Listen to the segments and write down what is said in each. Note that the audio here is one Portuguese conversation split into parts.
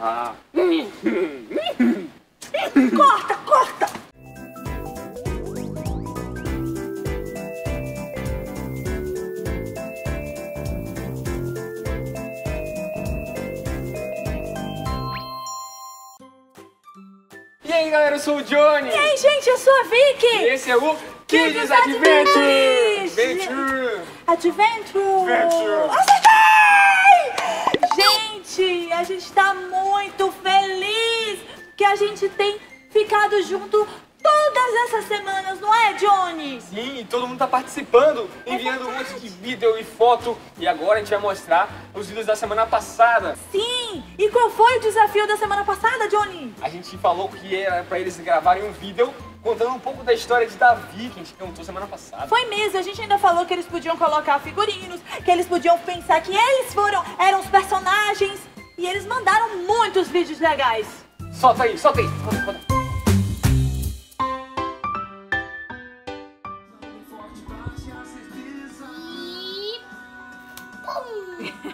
Ah. Corta, corta! E aí galera, eu sou o Johnny! E aí, gente, eu sou a Vicky! E esse é o Kids Kids Adventure! Adventures! Adventure! Adventure! Adventure. Acertei! Gente, a gente tá muito feliz que a gente tem ficado junto todas essas semanas, não é, Johnny? Sim, todo mundo tá participando, enviando um monte de vídeo e foto. E agora a gente vai mostrar os vídeos da semana passada. Sim! E qual foi o desafio da semana passada, Johnny? A gente falou que era pra eles gravarem um vídeo contando um pouco da história de Davi, que a gente perguntou semana passada. Foi mesmo, a gente ainda falou que eles podiam colocar figurinos, que eles podiam pensar que eles foram, eram os personagens. E eles mandaram muitos vídeos legais. Solta aí, solta aí. Solta, solta.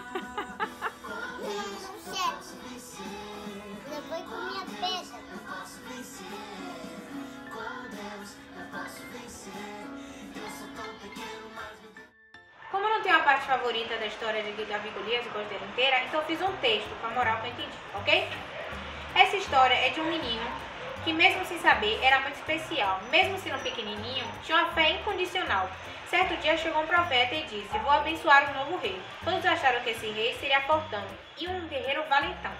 da história de Davi e Golias, eu gosto dela inteira, então eu fiz um texto com a moral que eu entendi, ok? Essa história é de um menino que, mesmo sem saber, era muito especial. Mesmo sendo pequenininho, tinha uma fé incondicional. Certo dia chegou um profeta e disse: Vou abençoar um novo rei. Todos acharam que esse rei seria fortão e um guerreiro valentão.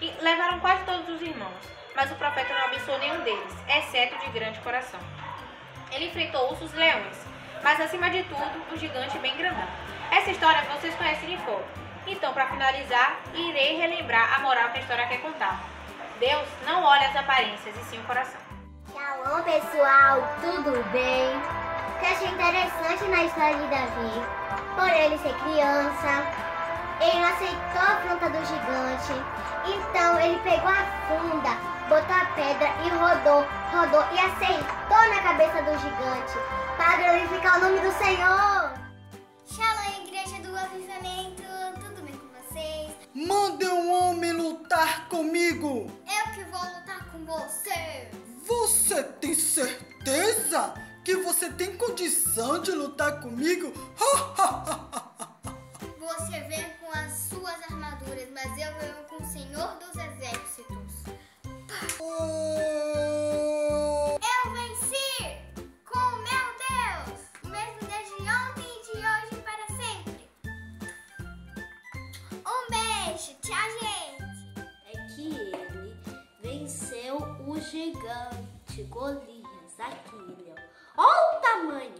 E levaram quase todos os irmãos, mas o profeta não abençoou nenhum deles, exceto de grande coração. Ele enfrentou ursos e leões, mas acima de tudo, um gigante bem grandão. Essa história vocês conhecem de fogo. Então, para finalizar, irei relembrar a moral que a história quer contar. Deus não olha as aparências, e sim o coração. Shalom pessoal, tudo bem? O que achei interessante na história de Davi, por ele ser criança, ele não aceitou a afronta do gigante, então ele pegou a funda, botou a pedra e rodou, rodou e acertou na cabeça do gigante, para glorificar o nome do Senhor. Lutar comigo! Eu que vou lutar com você. Você tem certeza que você tem condição de lutar comigo? Você Golias, aquele. ó. Olha o tamanho!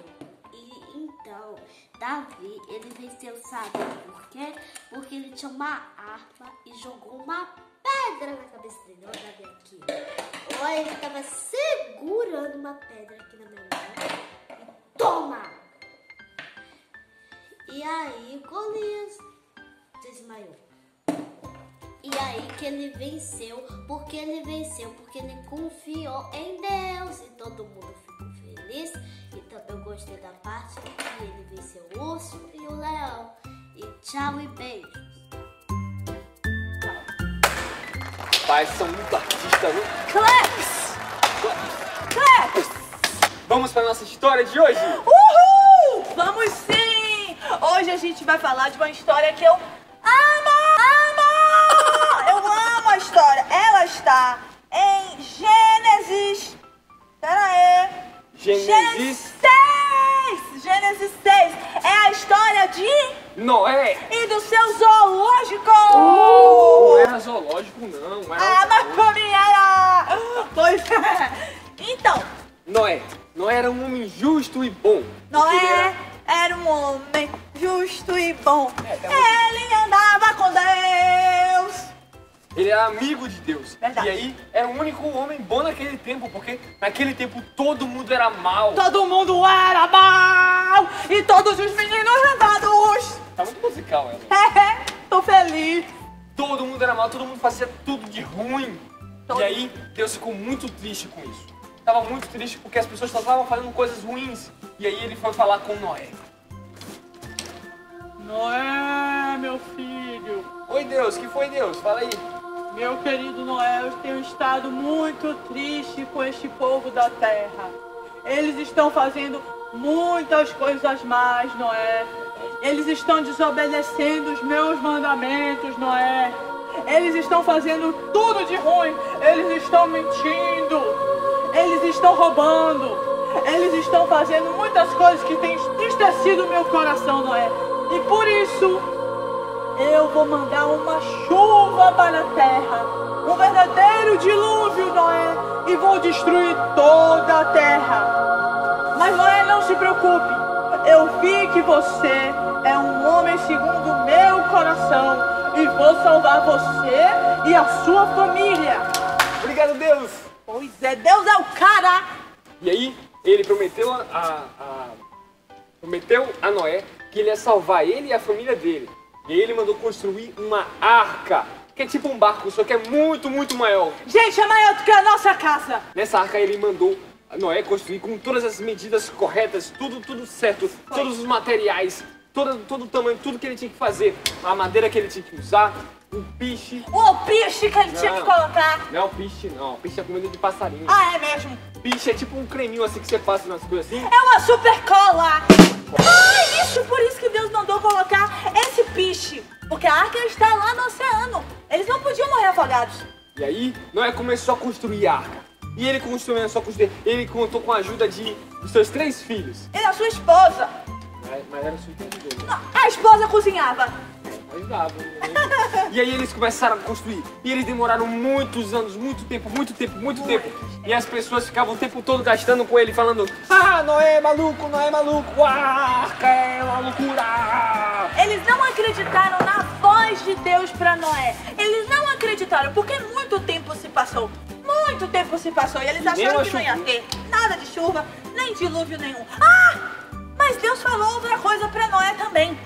E então, Davi, ele venceu, sabe por quê? Porque ele tinha uma arma e jogou uma pedra na cabeça dele. Olha Davi aqui. Olha, ele tava segurando uma pedra aqui na minha mão. E toma! E aí, Golias desmaiou. E aí que ele venceu, porque ele venceu, porque ele confiou em Deus. E todo mundo ficou feliz. E também eu gostei da parte que ele venceu o urso e o leão. E tchau e beijos. Pais são muito artistas, viu? Claps! Claps! Vamos para nossa história de hoje? Uhul! Vamos sim! Hoje a gente vai falar de uma história que eu história. Ela está em Gênesis. Pera aí. Gênesis 6! Gênesis 6 é a história de Noé. e do seu zoológico! Não era zoológico, não. Era Ah, mas mim era! Pois é! Então, Noé. Noé era um homem justo e bom. Noé era- era um homem justo e bom. É, tá Ele andava com Deus. Ele era amigo de Deus. Verdade. E aí era o único homem bom naquele tempo, porque naquele tempo todo mundo era mal. Todo mundo era mal. E todos os meninos levados. Tá muito musical ela. É, tô feliz. Todo mundo era mal, todo mundo fazia tudo de ruim. Todo- E aí Deus ficou muito triste com isso. Tava muito triste porque as pessoas só estavam fazendo coisas ruins. E aí ele foi falar com Noé. Noé, meu filho. Oi Deus, que foi Deus? Fala aí. Meu querido Noé, eu tenho estado muito triste com este povo da terra. Eles estão fazendo muitas coisas más, Noé. Eles estão desobedecendo os meus mandamentos, Noé. Eles estão fazendo tudo de ruim. Eles estão mentindo. Eles estão roubando. Eles estão fazendo muitas coisas que têm entristecido meu coração, Noé. E por isso, eu vou mandar uma chuva para a terra. Um verdadeiro dilúvio, Noé. E vou destruir toda a terra. Mas Noé, não se preocupe. Eu vi que você é um homem segundo o meu coração. E vou salvar você e a sua família. Obrigado, Deus! Pois é, Deus é o cara. E aí, ele prometeu a, a- a- prometeu a Noé que ele ia salvar ele e a família dele. E aí ele mandou construir uma arca, que é tipo um barco, só que é muito, muito maior. Gente, é maior do que a nossa casa. Nessa arca ele mandou Noé construir com todas as medidas corretas, tudo, tudo certo, todos os materiais, todo, todo o tamanho, tudo que ele tinha que fazer, a madeira que ele tinha que usar, o piche. O piche que ele tinha que Não. colocar. Não é o piche, não. O piche é comida de passarinho. Ah, é mesmo. Piche é tipo um creminho assim que você passa nas coisas assim. É uma super cola. Ah, isso, por isso que Deus mandou colocar Porque a arca está lá no oceano. Eles não podiam morrer afogados. E aí, Noé começou a construir a arca. E ele construindo só construir, ele contou com a ajuda de dos seus três filhos. E a sua esposa. Mas, mas era super dele. A esposa cozinhava. Ajudava. né? E aí eles começaram a construir. E eles demoraram muitos anos, muito tempo, muito tempo, muito tempo. E as pessoas ficavam o tempo todo gastando com ele, falando: Ah, Noé é maluco, Noé é maluco, a arca é uma loucura. Eles não acreditaram na voz de Deus para Noé. Eles não acreditaram porque muito tempo se passou. Muito tempo se passou e eles acharam que não ia ter nada de chuva, nem dilúvio nenhum. Ah! Mas Deus falou outra coisa para Noé também.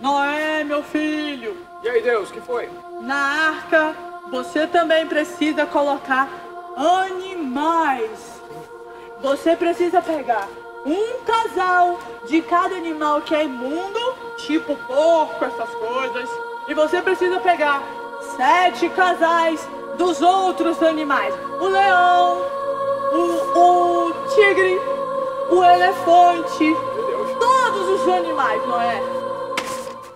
Noé, meu filho, E aí, Deus, que foi? na arca você também precisa colocar animais. Você precisa pegar um casal de cada animal que é imundo, tipo porco, essas coisas. E você precisa pegar sete casais dos outros animais: o leão, o, o tigre, o elefante, todos os animais, não é?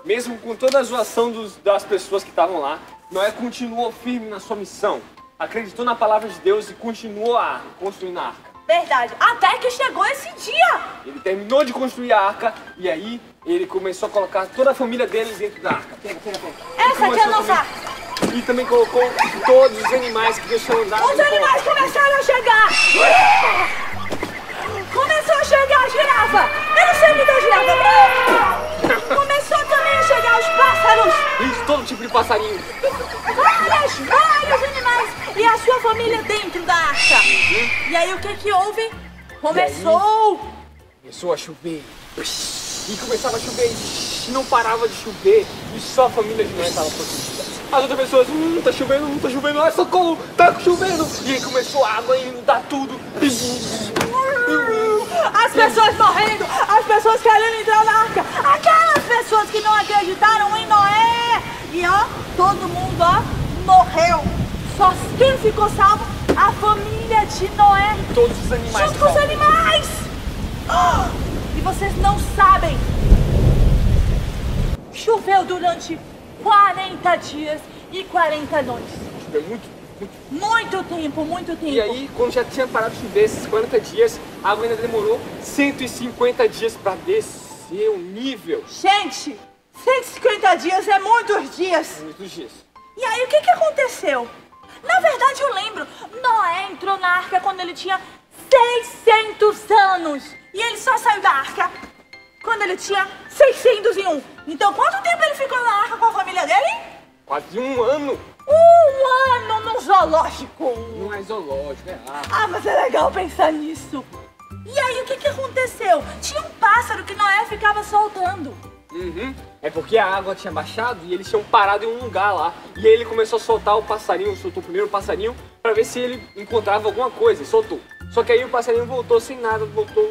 Mesmo com toda a zoação dos- das pessoas que estavam lá, Noé continuou firme na sua missão. Acreditou na palavra de Deus e continuou a arca, construindo a arca. Verdade. Até que chegou esse dia. Ele terminou de construir a arca e aí ele começou a colocar toda a família dele dentro da arca. Pega, pega, pega. Essa aqui é a nossa também- E também colocou todos os animais que tinha mandado. Os animais começaram a chegar! Começou a chegar a girafa! Eu não sei imitar a girafa! Começou também a chegar os pássaros! Isso, todo tipo de passarinho. E a sua família dentro da arca! E aí o que que houve? Começou! Começou a chover. E começava a chover e não parava de chover. E só a família de Noé estava protegida. As outras pessoas, hum, tá chovendo, não tá chovendo, ai socorro, tá chovendo. E aí começou a água inundar tudo. As pessoas morrendo! As pessoas querendo entrar na arca! Aquelas pessoas que não acreditaram em Noé! E ó, todo mundo ó, morreu! Só quem ficou salvo? A família de Noé! Todos os animais. Junto com os animais! Ah! E vocês não sabem! Choveu durante 40 dias e 40 noites. Choveu muito, muito. Muito tempo, muito tempo. E aí, quando já tinha parado de chover esses 40 dias, a água ainda demorou 150 dias para descer o nível. Gente, 150 dias é muitos dias. Muitos dias. E aí, o que, que aconteceu? Na verdade, eu lembro. Noé entrou na arca quando ele tinha 600 anos. E ele só saiu da arca quando ele tinha 601. Então, quanto tempo ele ficou na arca com a família dele? Quase um ano. Um ano num zoológico. Não é zoológico, é ar. Ah, mas é legal pensar nisso. E aí, o que, que aconteceu? Tinha um pássaro que Noé ficava soltando. Uhum. É porque a água tinha baixado e eles tinham parado em um lugar lá. E aí ele começou a soltar o passarinho, soltou primeiro o passarinho pra ver se ele encontrava alguma coisa e soltou. Só que aí o passarinho voltou sem nada, voltou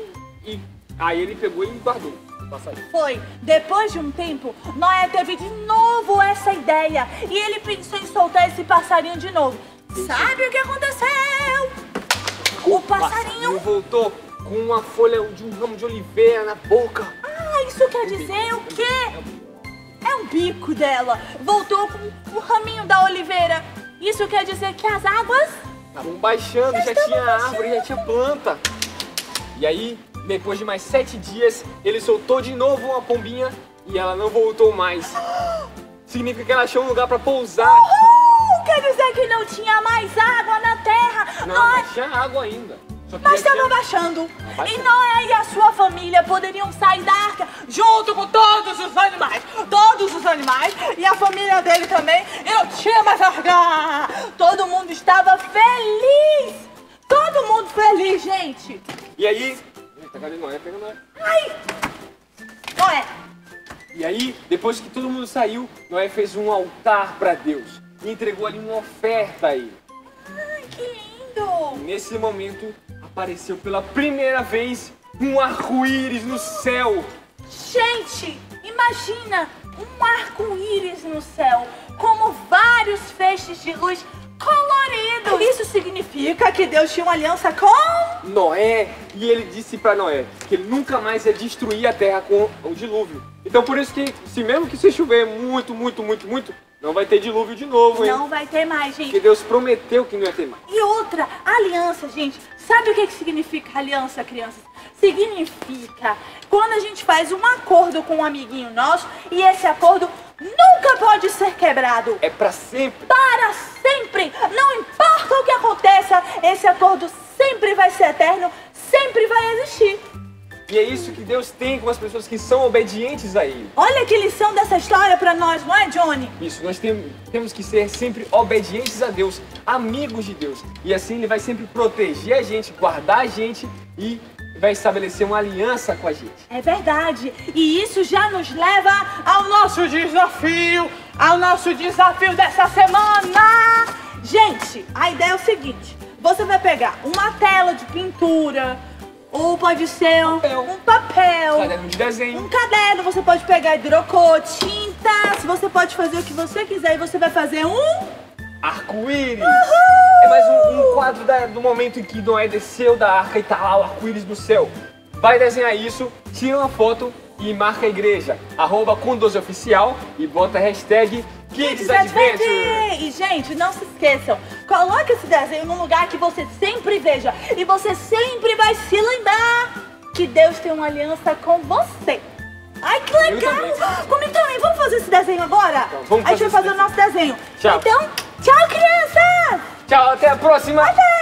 e Aí ele pegou e guardou o passarinho. Foi. Depois de um tempo, Noé teve de novo essa ideia e ele pensou em soltar esse passarinho de novo. Sabe o que aconteceu? O passarinho. voltou com uma folha de um ramo de oliveira na boca. Ah, isso quer dizer o quê? É um bico dela. Voltou com o raminho da oliveira. Isso quer dizer que as águas. Estavam baixando, já, estavam tinha baixando. árvore, já tinha planta. E aí, depois de mais sete dias, ele soltou de novo uma pombinha e ela não voltou mais. Significa que ela achou um lugar pra pousar. Uh, quer dizer que não tinha mais água na terra. Não, mas tinha água ainda. Mas estava baixando. E Noé e a sua família poderiam sair da arca junto com todos os animais. Todos os animais. E a família dele também. E não tinha mais arca. Todo mundo estava feliz. Todo mundo feliz, gente. E aí. Eita, cadê Noé? Pega Noé. Ai. Noé, E aí, depois que todo mundo saiu, Noé fez um altar pra Deus. E entregou ali uma oferta a ele. ai, que lindo. E nesse momento, apareceu pela primeira vez um arco-íris no céu. Gente, imagina um arco-íris no céu, como vários feixes de luz coloridos. Isso significa que Deus tinha uma aliança com Noé, e ele disse pra Noé que ele nunca mais ia destruir a terra com o dilúvio. Então por isso que, se mesmo que se chover muito, muito, muito, muito, não vai ter dilúvio de novo, hein? Não vai ter mais, Porque gente. Deus prometeu que não ia ter mais. E outra, aliança, gente. Sabe o que, que significa aliança, crianças? Significa quando a gente faz um acordo com um amiguinho nosso e esse acordo nunca pode ser quebrado. É pra sempre. Para sempre! Não importa o que aconteça, esse acordo sempre vai ser eterno, sempre vai existir. E é isso que Deus tem com as pessoas que são obedientes a Ele. Olha que lição dessa história pra nós, não é, Johnny? Isso, nós tem- temos que ser sempre obedientes a Deus, amigos de Deus. E assim Ele vai sempre proteger a gente, guardar a gente e vai estabelecer uma aliança com a gente. É verdade. E isso já nos leva ao nosso desafio, ao nosso desafio dessa semana. Gente, a ideia é o seguinte: você vai pegar uma tela de pintura, ou pode ser um Papel. um papel, Caderno de desenho. um caderno. Você pode pegar hidrocor, tintas. Você pode fazer o que você quiser e você vai fazer um. Arco-íris! É mais um, um quadro da- do momento em que Noé desceu da arca e tá lá o arco-íris no céu. Vai desenhar isso, tira uma foto e marca a igreja. Arroba com 12 oficial e bota a hashtag Kids Adventure. E, gente, não se esqueçam, coloque esse desenho num lugar que você sempre veja e você sempre vai se lembrar que Deus tem uma aliança com você. Ai, que legal! também. Comigo também, vamos fazer esse desenho agora? Então, vamos a gente vai fazer o nosso desenho. Tchau. Então, tchau, crianças! Tchau, até a próxima! Até!